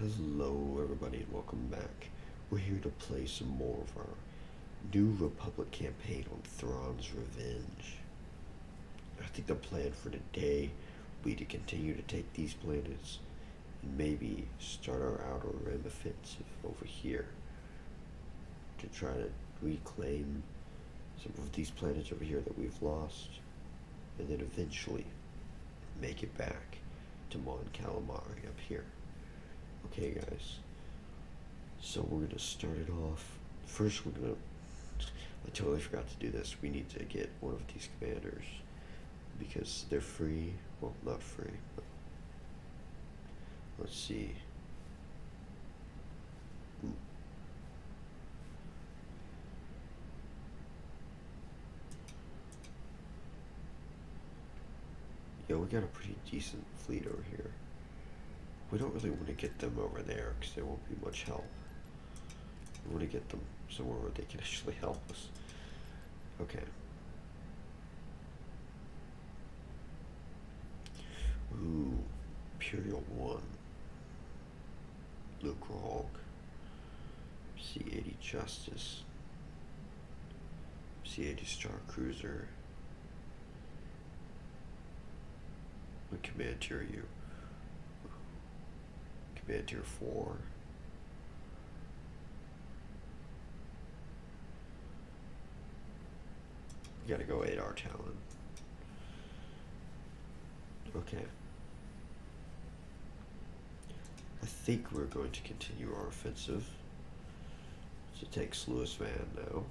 Hello, everybody, and welcome back. We're here to play some more of our New Republic campaign on Thrawn's Revenge. I think the plan for today will be to continue to take these planets and maybe start our outer rim offensive over here to try to reclaim some of these planets over here that we've lost and then eventually make it back to Mon Calamari up here. Okay, guys. So we're gonna start it off. First, we're gonna. I totally forgot to do this. We need to get one of these commanders because they're free. Well, not free, but let's see. Yeah, we got a pretty decent fleet over here. We don't really want to get them over there because there won't be much help. We want to get them somewhere where they can actually help us. Okay. Ooh, Imperial 1. Luke Rog. C-80 Justice. C-80 Star Cruiser. What command tier are you? Command tier 4. You gotta go Adar Tallon. Okay. I think we're going to continue our offensive. So take Sluis Van now.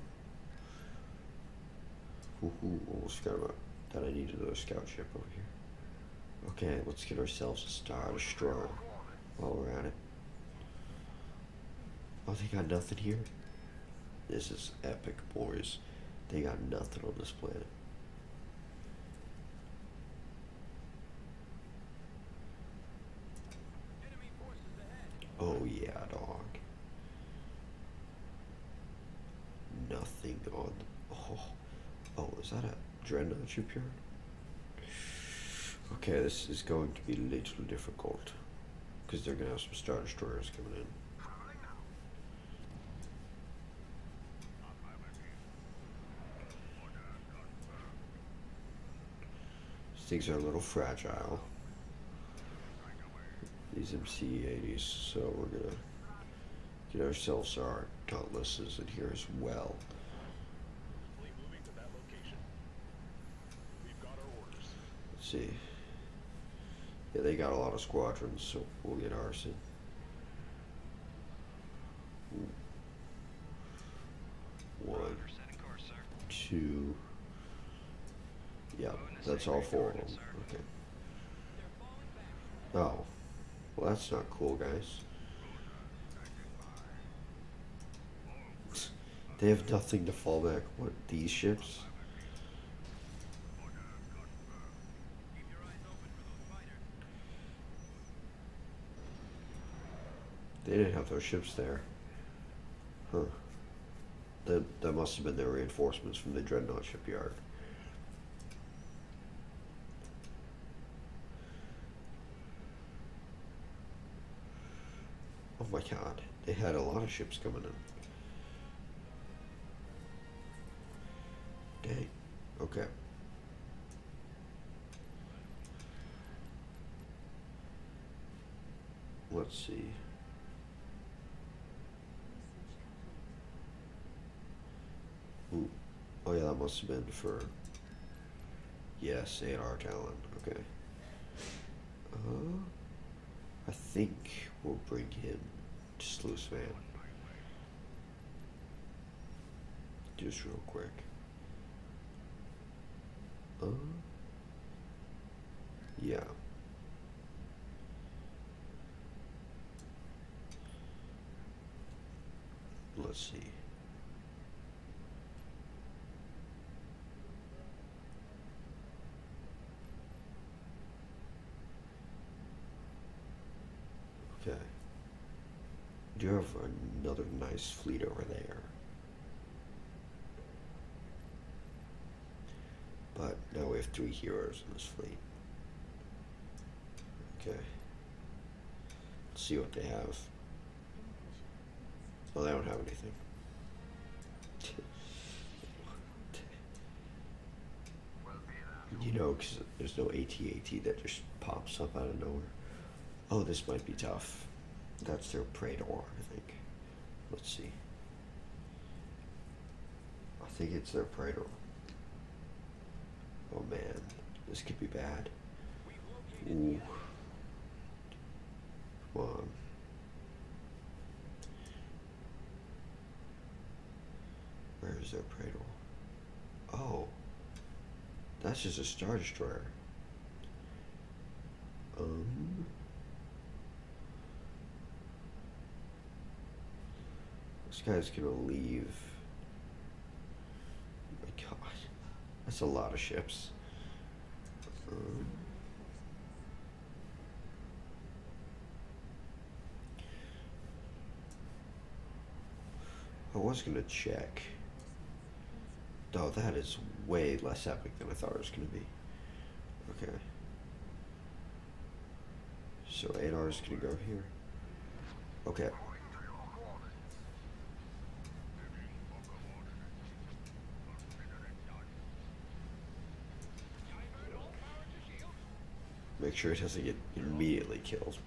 Ooh, almost forgot about that I needed another scout ship over here. Okay, let's get ourselves a Star Destroyer while we're at it. Oh, they got nothing here? This is epic, boys. They got nothing on this planet. Oh yeah, dog. Nothing on. Oh, oh, is that a dreadnought shipyard? Okay, this is going to be a little difficult because they're gonna have some star destroyers coming in. These things are a little fragile. These MC-80s, so we're gonna get ourselves our dauntlesses in here as well. Let's see. Yeah, they got a lot of squadrons, so we'll get ours in. One, two. Yeah, that's all four of them. Okay. Oh. Well, that's not cool, guys. They have nothing to fall back. What, these ships? They didn't have those ships there. Huh. That, that must have been their reinforcements from the Dreadnought shipyard. Oh my god, they had a lot of ships coming in. Dang. Okay. Let's see. Ooh. Oh yeah, that must have been for. Yes, Adar Tallon. Okay. Uh, I think we'll bring him to Sluis Van. Just real quick. Uh, yeah. Let's see. Okay. Do you have fleet over there? But now we have three heroes in this fleet. Okay. Let's see what they have. Well, they don't have anything. You know, because there's no AT-AT that just pops up out of nowhere. Oh, this might be tough. That's their Praetor, I think. Let's see. I think it's their Praetor. Oh man, this could be bad. Ooh. Come on. Where is their Praetor? Oh. That's just a Star Destroyer. Um. This guy's gonna leave. Oh my God, that's a lot of ships. Um, I was gonna check. Oh, that is way less epic than I thought it was gonna be. Okay. So Adar is gonna go here. Okay. Make sure it doesn't get immediately killed.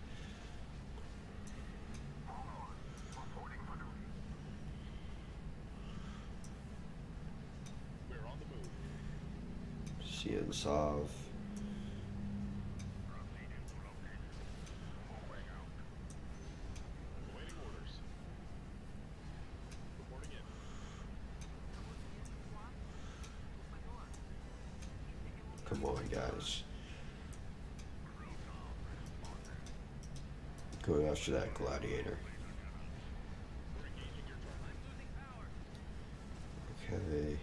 Sav. Come on, guys. Go after that gladiator. Okay.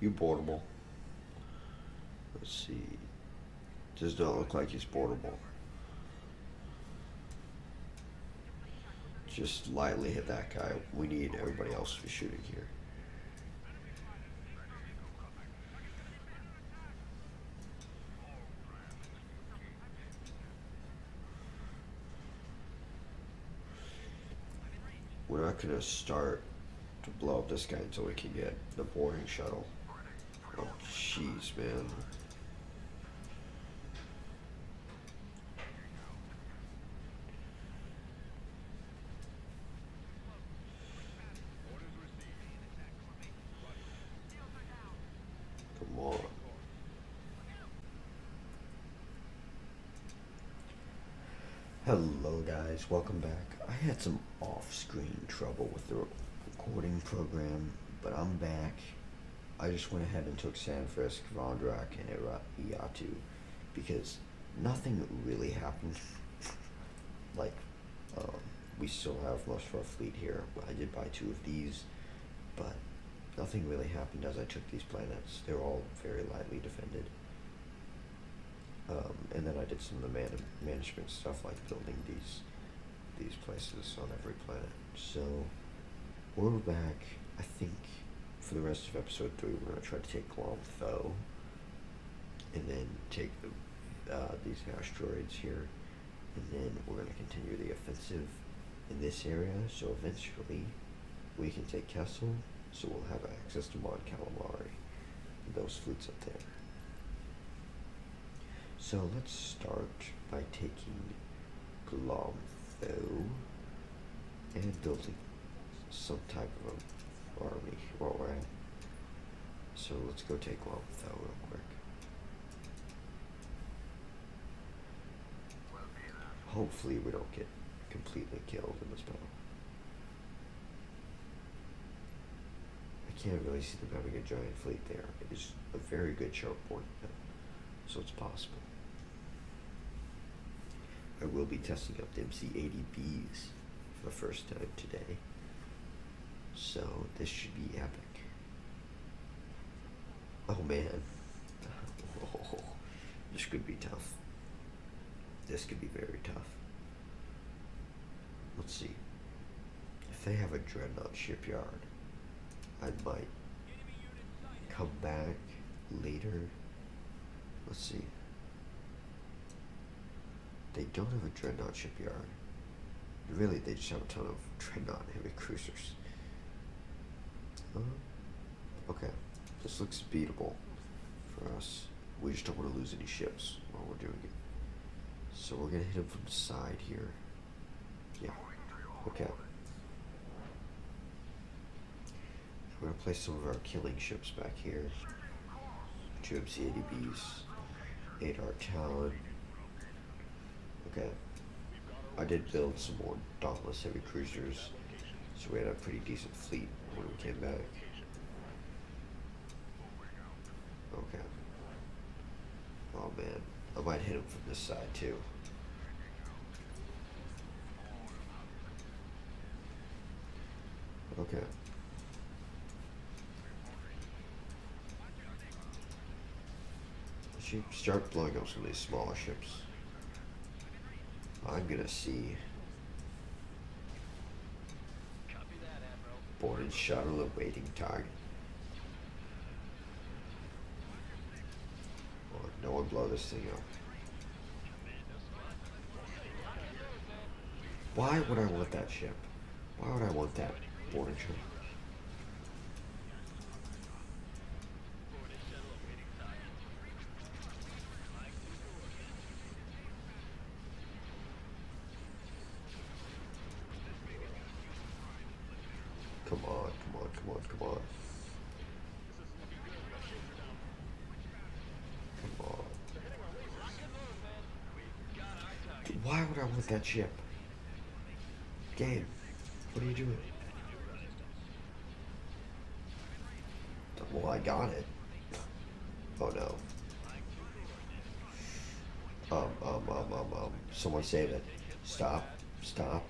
You portable. Let's see. Does not look like he's portable. Just lightly hit that guy. We need everybody else to be shooting here. Not gonna start to blow up this guy until we can get the boarding shuttle. Oh, jeez, man. Come on. Hello guys, welcome back. I had some off-screen trouble with the recording program, but I'm back. I just went ahead and took Sanfrisk, Vondrak, and Iatu because nothing really happened. Like, um, we still have most of our fleet here. I did buy two of these, but nothing really happened as I took these planets. They're all very lightly defended. Um, and then I did some of the man- management stuff, like building these these places on every planet. So we're back. I think for the rest of episode three, we're gonna try to take Guam Tho, and then take the uh, these asteroids here, and then we're gonna continue the offensive in this area. So eventually, we can take Kessel. So we'll have access to Mon Calamari, and those fleets up there. So let's start by taking Glomtho Oh. and building some type of army we're at. So let's go take Glomtho real quick. Hopefully we don't get completely killed in this battle. I can't really see them having a giant fleet there. It is a very good choke point, so it's possible. I will be testing out the MC80Bs for the first time today. So this should be epic. Oh man. Oh, this could be tough. This could be very tough. Let's see. If they have a dreadnought shipyard, I might come back later Let's see. They don't have a dreadnought shipyard. Really, they just have a ton of dreadnought heavy cruisers. Uh, okay, this looks beatable for us. We just don't want to lose any ships while we're doing it. So we're gonna hit them from the side here. Yeah. Okay. We're gonna place some of our killing ships back here. Two MC-80Bs, Adar Tallon. Okay. I did build some more Dauntless heavy cruisers, so we had a pretty decent fleet when we came back. Okay. Oh man, I might hit him from this side too. Okay. Should start blowing up some of these smaller ships. I'm gonna see. Boarded shuttle awaiting target. Oh, no one blow this thing up. Why would I want that ship? Why would I want that boarding ship? Come on, come on, come on, come on. Come on. I want that ship? Game, what are you doing? Well, I got it. Oh no. Um, um, um, um, um, someone save it. Stop. Stop.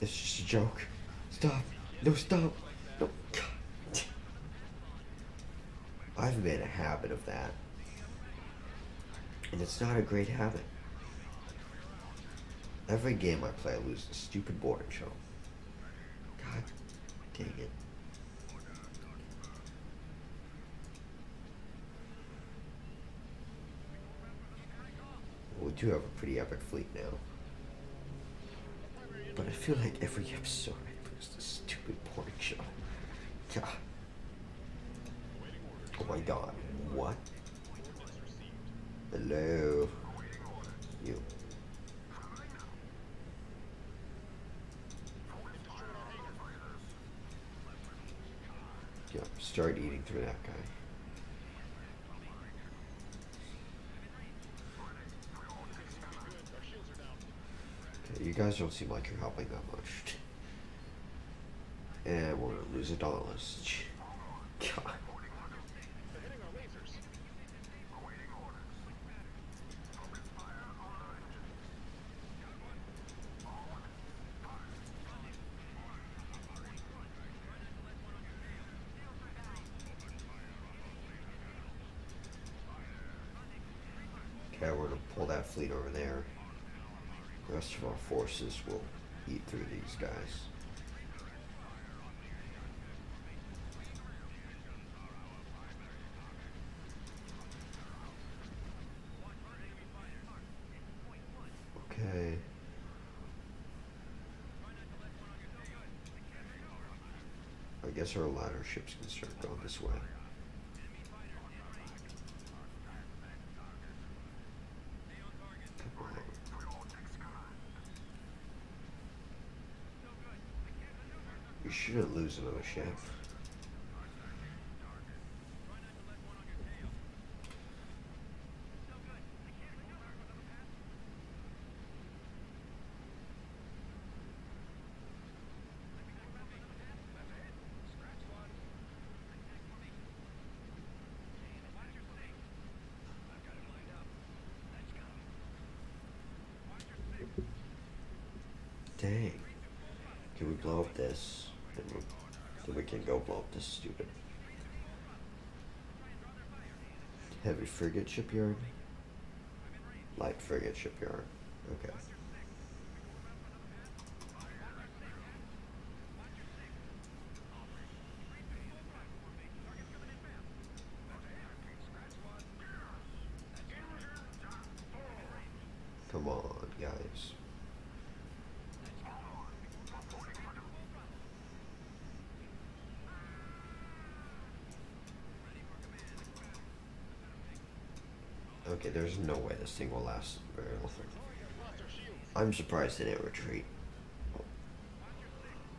It's just a joke. Stop. No, stop. No. God. I've made a habit of that. And it's not a great habit. Every game I play, I lose the stupid boarding show. God dang it. We do have a pretty epic fleet now. But I feel like every episode I lose this stupid boarding shuttle. God. Oh my god. What? Hello. You. Yeah, start eating through that guy. Okay, you guys don't seem like you're helping that much. And eh, we're gonna lose a Dauntless. God. Okay, we're gonna pull that fleet over there. The of our forces will eat through these guys. Okay. I guess our ladder ships can start going this way. Come on. Shouldn't lose another ship. Dang. Can we blow up this? Then we, then we can go blow up this stupid heavy frigate shipyard. Light frigate shipyard. Okay. Come on, guys. Okay, there's no way this thing will last very long. I'm surprised they didn't retreat.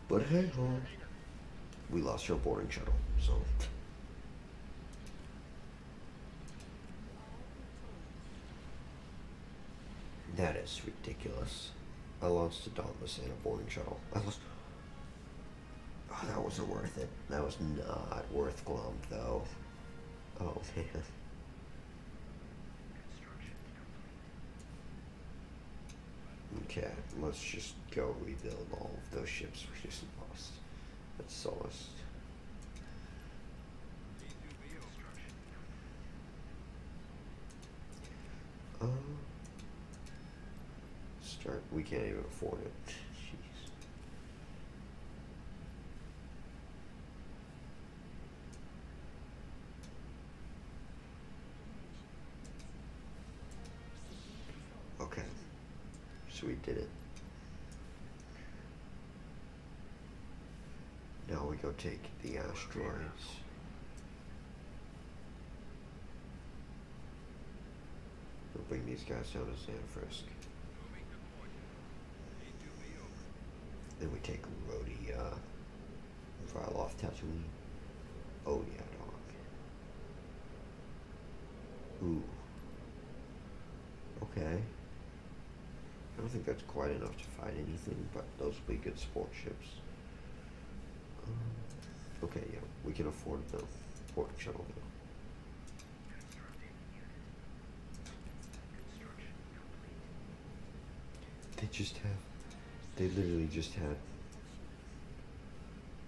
But hey. We lost our boarding shuttle, so. That is ridiculous. I lost to Dauntless and a boarding shuttle. I lost. Oh, that wasn't worth it. That was not worth Glum, though. Oh, man. Okay, let's just go rebuild all of those ships we just lost. That's Solace. Um, start. We can't even afford it. Jeez. Okay. So we did it. Take the asteroids. We'll bring these guys down to San Frisk. Then we take Rhodey, uh, Ryloth Tatooine. Oh yeah, dog. Ooh. Okay. I don't think that's quite enough to fight anything, but those will be good sport ships. Um, okay, yeah, we can afford the port shuttle now. They just have, they literally just had,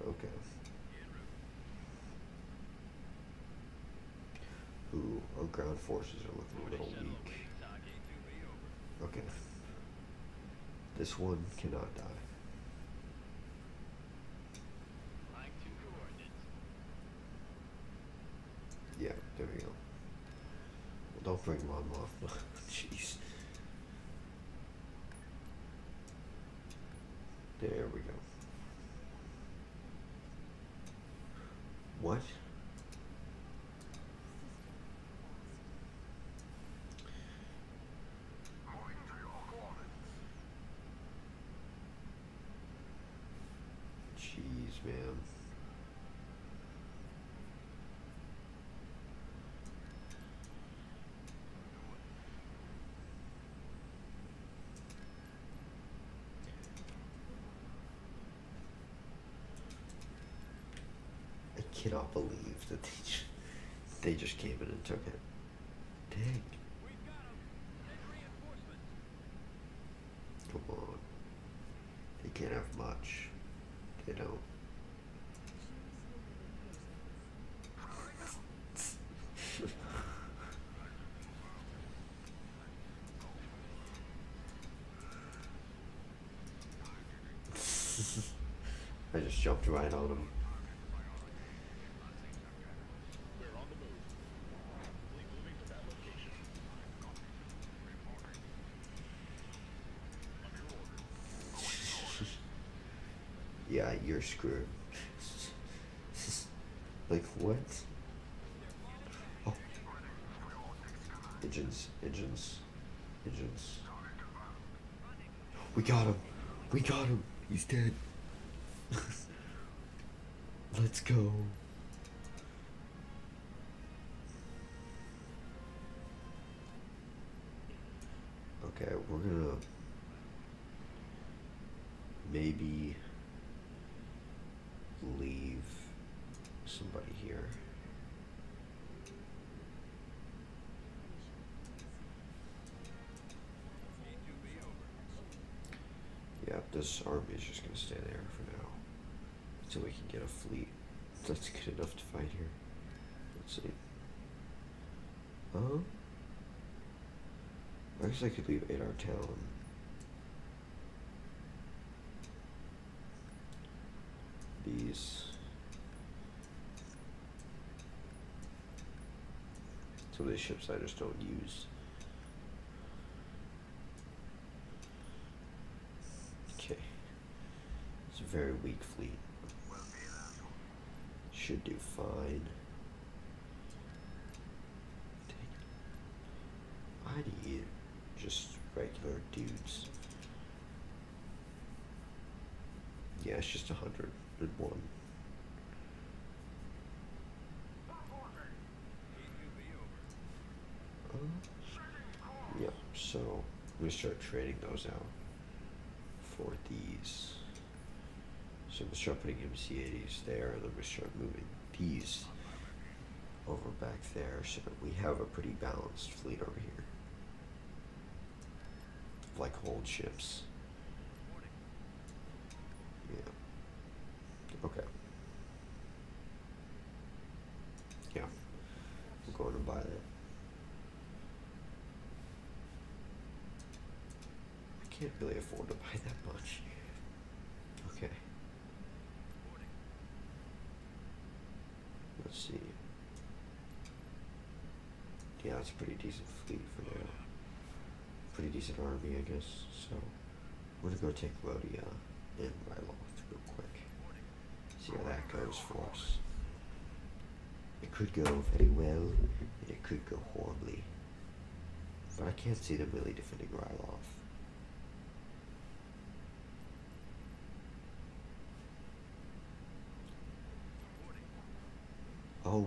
okay. Ooh, our ground forces are looking a little weak. Okay. This one cannot die. Yeah, there we go. Don't bring my mom. Jeez. There we go. What? Jeez, man. I cannot believe that they just, they just came in and took it. Dang. Come on. They can't have much. They don't. I just jumped right on him. yeah, you're screwed. like what? Oh. Engines, engines, engines. We got him. We got him. He's dead. Let's go. Okay, we're gonna maybe leave somebody here. Yeah, this army is just gonna stay there for now. Until we can get a fleet that's good enough to fight here. Let's see. Uh-huh. I guess I could leave Adar Tallon. Some of these ships I just don't use. Okay. It's a very weak fleet. Should do fine. I need just regular dudes. Yeah, it's just 101. Yeah, so I'm gonna start trading those out for these. So I'm gonna start putting MC80s there, and then we start moving these over back there, so that we have a pretty balanced fleet over here, like old ships. Yeah. Okay. Yeah. I'm going to buy that. I can't really afford to buy that much. Okay. Let's see. Yeah, it's a pretty decent fleet for now. Pretty decent army, I guess. So, I'm gonna go take Rhodia and Ryloth real quick. See how that goes for us. It could go very well, and it could go horribly. But I can't see them really defending Ryloth. Oh.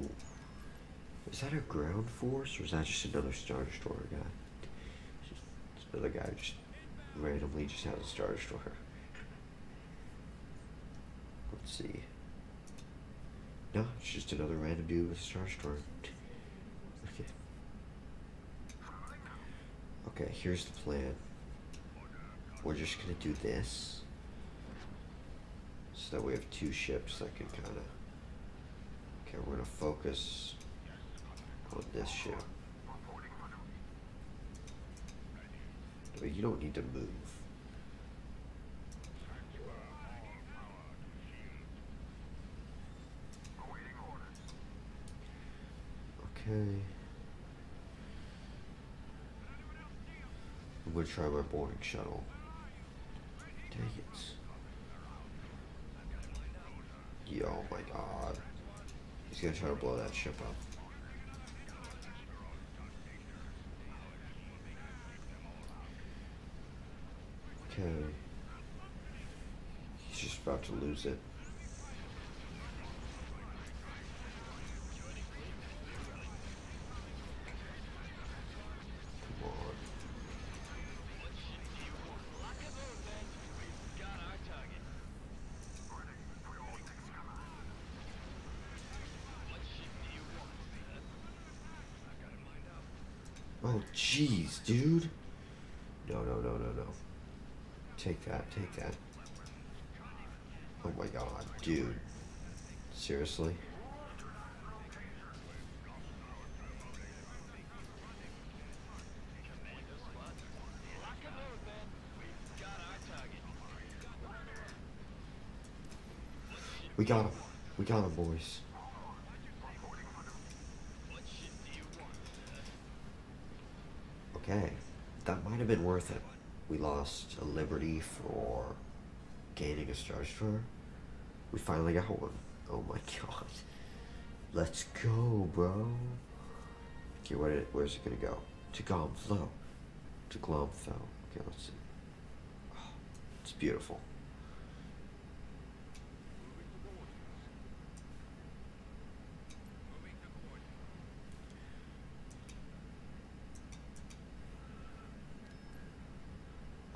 Is that a ground force, or is that just another Star Destroyer guy? Just, another guy just randomly just has a Star Destroyer. Let's see. No, it's just another random dude with a Star Destroyer. Okay. Okay, here's the plan. We're just gonna do this. So that we have two ships that can kind of. Okay, we're gonna focus on this ship. You don't need to move. Okay. I'm gonna try my boarding shuttle. Dang it. Yo, my god. He's gonna try to blow that ship up. Okay. He's just about to lose it. Come on. Oh, jeez, dude. No, no, no, no, no. Take that, take that. Oh my god, dude. Seriously? We got him. We got him, boys. Okay, that might have been worth it. We lost a Liberty for gaining a Star Destroyer. We finally got one. Oh my god. Let's go, bro. Okay, where did, where's it gonna go? To Gomflow. To Glomflow. Okay, let's see. Oh, it's beautiful.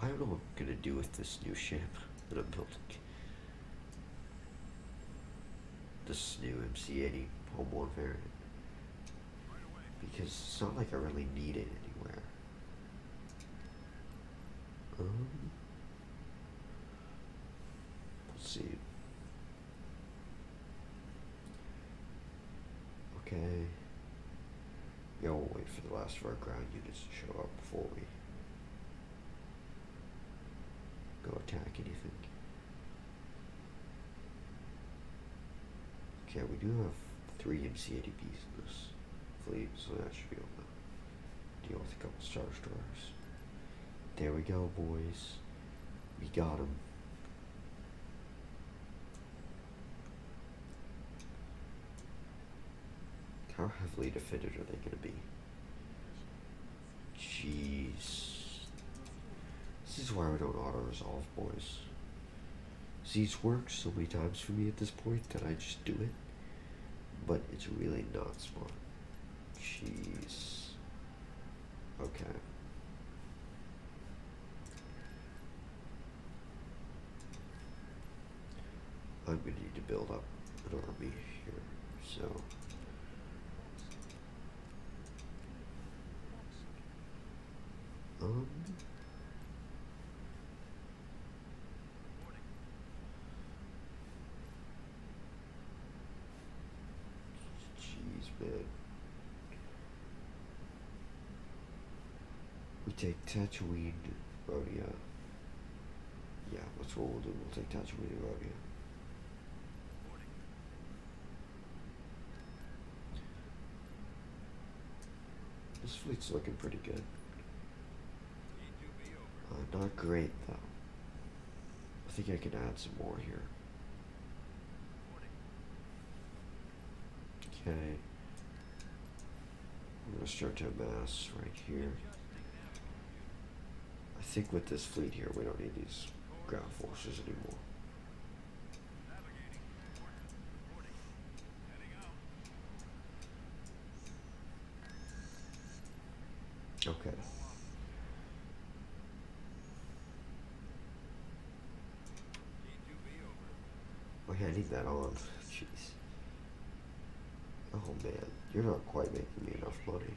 I don't know what I'm gonna do with this new ship that I'm building. This new MC80 Home One variant. Because it's not like I really need it anywhere. Um, let's see. Okay. Yeah, we'll wait for the last of our ground units to show up before we go attack anything. Okay, we do have three MC80Bs in this fleet, so that should be able to deal with a couple Star Destroyers. There we go, boys. We got him. How heavily defended are they going to be? Jeez. This is why we don't auto-resolve, boys. These work so many times for me at this point that I just do it. But it's really not smart. Jeez. Okay. I'm gonna need to build up an army here, so. Um. Jeez, man. We take Tatooine, Rhodia. Yeah, that's what we'll do. We'll take Tatooine Rhodia. This fleet's looking pretty good. Uh, not great though. I think I can add some more here. Okay. I'm gonna start to amass right here. I think with this fleet here, we don't need these ground forces anymore. Okay. Oh, We're handing that on. Jeez. Oh man, you're not quite making me enough money.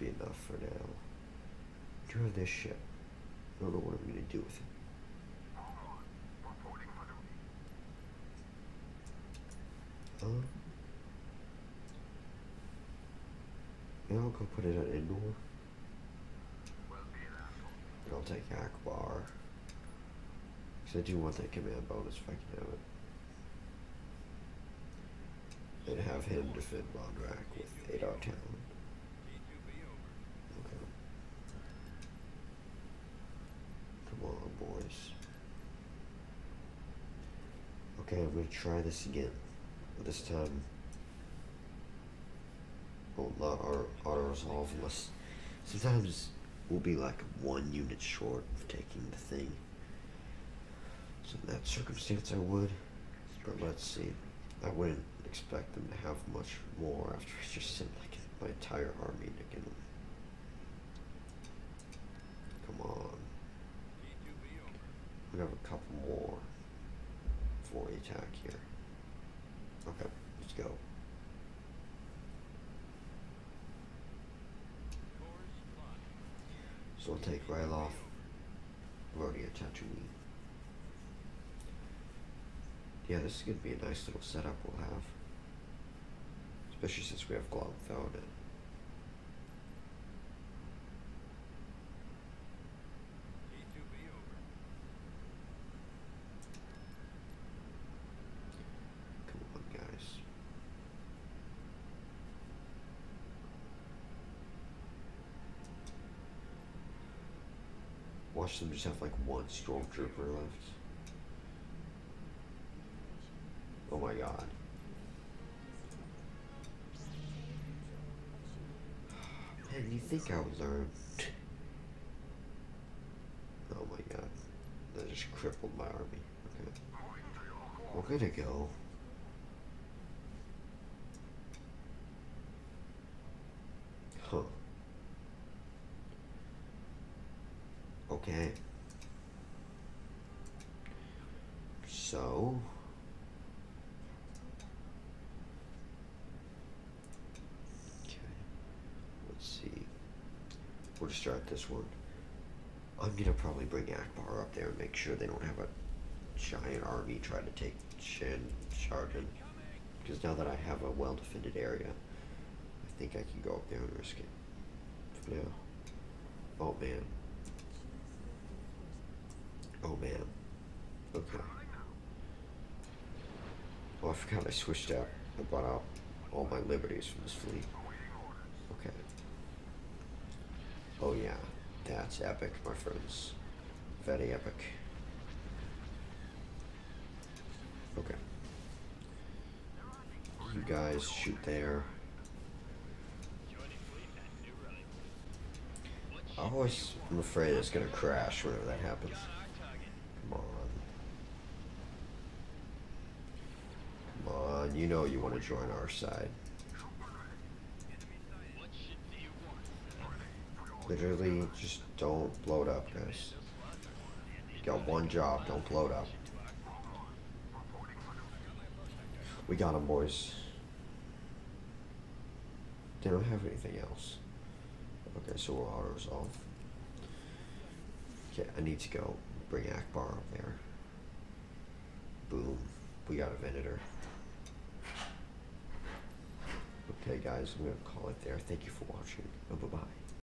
be enough for now. Draw this ship. I don't know what I'm going to do with it. Um, Yeah, I'll go put it at Endor. And I'll take Ackbar. Because I do want that command bonus if I can have it. And have him defend Monrak with 8 out of 10. Okay, I'm gonna try this again. This time, well, not our auto resolve unless sometimes we'll be like one unit short of taking the thing. So in that circumstance, I would. But let's see. I wouldn't expect them to have much more after I just sent like my entire army to get them. Come on. We have a couple more we attack here. Okay, let's go. So we'll take Ryloth, Rhodia, Tatooine. Yeah, this is gonna be a nice little setup we'll have. Especially since we have Globthal in it. Come on, guys. Watch them just have like one stormtrooper left. Oh my god. Man, you think I would learn? Oh my god. That just crippled my army. Okay. We're gonna go. Huh. Okay. So. Okay. Let's see. We'll just start this one. I'm gonna probably bring Ackbar up there and make sure they don't have a giant army trying to take Shin Sharjan. Because now that I have a well defended area, I think I can go up there and risk it. For now. Oh man. Oh man. Okay. Oh, I forgot I switched out. I bought out all my liberties from this fleet. Okay. Oh yeah, that's epic, my friends. Very epic. Okay. You guys shoot there. I always am afraid it's gonna crash whenever that happens. Come on. Come on, you know you want to join our side. Literally, just don't blow it up, guys. You got one job, don't blow it up. We got him, boys. They don't have anything else. Okay, so we'll auto resolve. Okay, I need to go bring Ackbar up there. Boom. We got a Venator. Okay, guys, I'm going to call it there. Thank you for watching. Bye bye.